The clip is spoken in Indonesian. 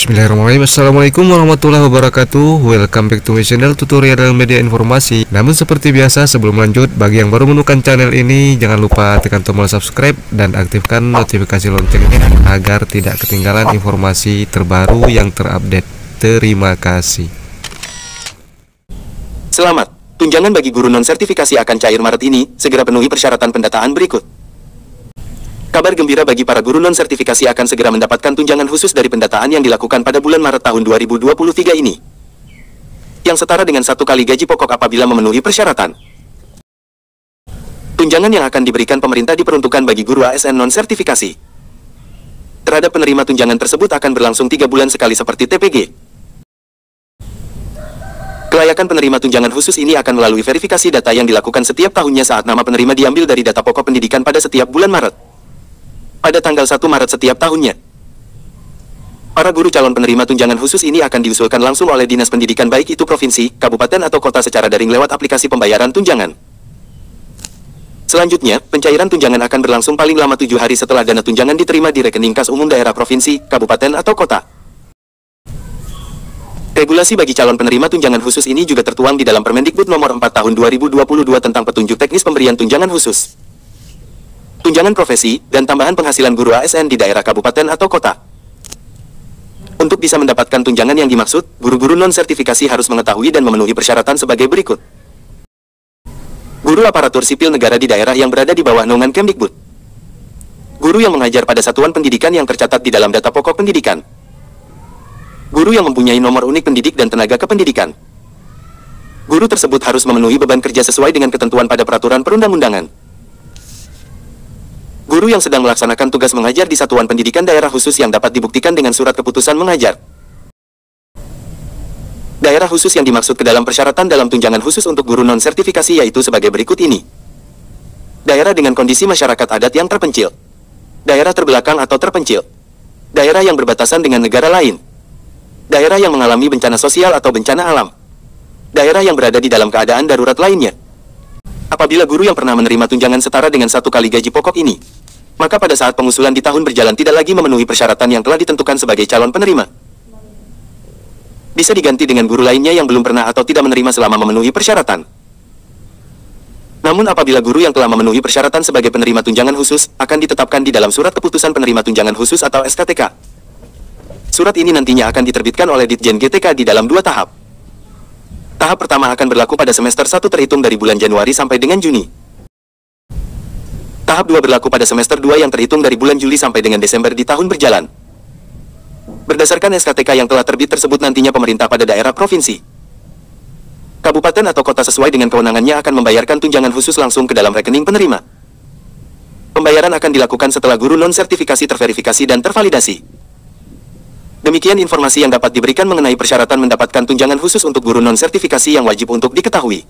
Bismillahirrahmanirrahim. Assalamualaikum warahmatullahi wabarakatuh. Welcome back to my channel tutorial media informasi. Namun seperti biasa sebelum lanjut Bagi yang baru menemukan channel ini Jangan lupa tekan tombol subscribe Dan aktifkan notifikasi loncengnya Agar tidak ketinggalan informasi terbaru yang terupdate. Terima kasih. Selamat, tunjangan bagi guru non-sertifikasi akan cair Maret ini Segera penuhi persyaratan pendataan berikut Kabar gembira bagi para guru non-sertifikasi akan segera mendapatkan tunjangan khusus dari pendataan yang dilakukan pada bulan Maret tahun 2023 ini. Yang setara dengan satu kali gaji pokok apabila memenuhi persyaratan. Tunjangan yang akan diberikan pemerintah diperuntukkan bagi guru ASN non-sertifikasi. Terhadap penerima tunjangan tersebut akan berlangsung tiga bulan sekali seperti TPG. Kelayakan penerima tunjangan khusus ini akan melalui verifikasi data yang dilakukan setiap tahunnya saat nama penerima diambil dari data pokok pendidikan pada setiap bulan Maret pada tanggal 1 Maret setiap tahunnya. Para guru calon penerima tunjangan khusus ini akan diusulkan langsung oleh Dinas Pendidikan baik itu provinsi, kabupaten atau kota secara daring lewat aplikasi pembayaran tunjangan. Selanjutnya, pencairan tunjangan akan berlangsung paling lama tujuh hari setelah dana tunjangan diterima di rekening kas umum daerah provinsi, kabupaten atau kota. Regulasi bagi calon penerima tunjangan khusus ini juga tertuang di dalam Permendikbud nomor 4 tahun 2022 tentang petunjuk teknis pemberian tunjangan khusus tunjangan profesi, dan tambahan penghasilan guru ASN di daerah kabupaten atau kota. Untuk bisa mendapatkan tunjangan yang dimaksud, guru-guru non-sertifikasi harus mengetahui dan memenuhi persyaratan sebagai berikut. Guru aparatur sipil negara di daerah yang berada di bawah naungan Kemdikbud. Guru yang mengajar pada satuan pendidikan yang tercatat di dalam data pokok pendidikan. Guru yang mempunyai nomor unik pendidik dan tenaga kependidikan. Guru tersebut harus memenuhi beban kerja sesuai dengan ketentuan pada peraturan perundang-undangan. Guru yang sedang melaksanakan tugas mengajar di satuan pendidikan daerah khusus yang dapat dibuktikan dengan surat keputusan mengajar. Daerah khusus yang dimaksud ke dalam persyaratan dalam tunjangan khusus untuk guru non-sertifikasi yaitu sebagai berikut ini. Daerah dengan kondisi masyarakat adat yang terpencil. Daerah terbelakang atau terpencil. Daerah yang berbatasan dengan negara lain. Daerah yang mengalami bencana sosial atau bencana alam. Daerah yang berada di dalam keadaan darurat lainnya. Apabila guru yang pernah menerima tunjangan setara dengan satu kali gaji pokok ini, maka pada saat pengusulan di tahun berjalan tidak lagi memenuhi persyaratan yang telah ditentukan sebagai calon penerima. Bisa diganti dengan guru lainnya yang belum pernah atau tidak menerima selama memenuhi persyaratan. Namun apabila guru yang telah memenuhi persyaratan sebagai penerima tunjangan khusus, akan ditetapkan di dalam surat keputusan penerima tunjangan khusus atau SKTK. Surat ini nantinya akan diterbitkan oleh Ditjen GTK di dalam dua tahap. Tahap pertama akan berlaku pada semester 1 terhitung dari bulan Januari sampai dengan Juni. Tahap 2 berlaku pada semester 2 yang terhitung dari bulan Juli sampai dengan Desember di tahun berjalan. Berdasarkan SKTK yang telah terbit tersebut nantinya pemerintah pada daerah provinsi. Kabupaten atau kota sesuai dengan kewenangannya akan membayarkan tunjangan khusus langsung ke dalam rekening penerima. Pembayaran akan dilakukan setelah guru non-sertifikasi terverifikasi dan tervalidasi. Demikian informasi yang dapat diberikan mengenai persyaratan mendapatkan tunjangan khusus untuk guru non-sertifikasi yang wajib untuk diketahui.